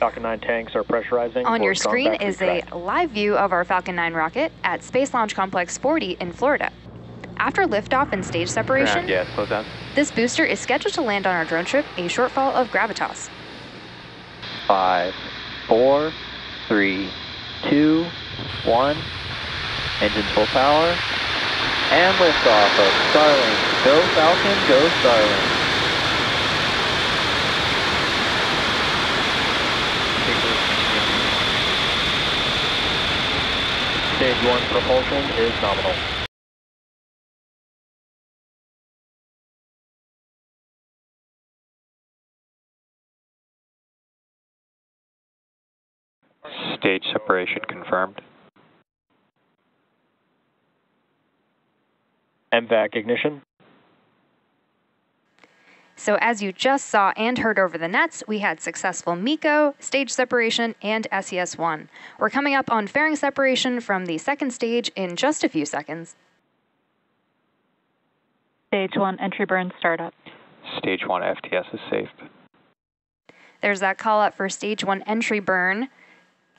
Falcon 9 tanks are pressurizing. On your screen back is a live view of our Falcon 9 rocket at Space Launch Complex 40 in Florida. After liftoff and stage separation, Yes, close down. this booster is scheduled to land on our drone ship, a shortfall of Gravitas. Five, four, three, two, one. Engines full power. And liftoff of Starlink. Go Falcon, go Starlink. Stage 1 propulsion is nominal. Stage separation confirmed. MVAC ignition. So as you just saw and heard over the nets, we had successful MECO, stage separation, and SES-1. We're coming up on fairing separation from the second stage in just a few seconds. Stage one entry burn startup. Stage one FTS is safe. There's that call up for stage one entry burn.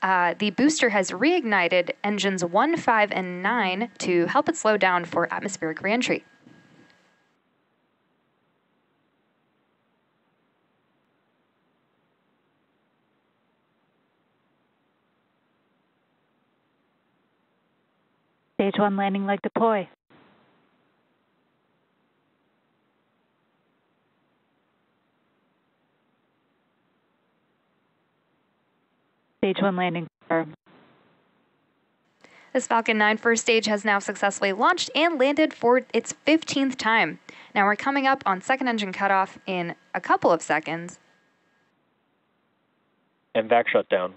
Uh, the booster has reignited engines 1, 5, and 9 to help it slow down for atmospheric reentry. Stage one landing leg deploy. Stage one landing confirmed. This Falcon 9 first stage has now successfully launched and landed for its 15th time. Now we're coming up on second engine cutoff in a couple of seconds. MVAC shutdown.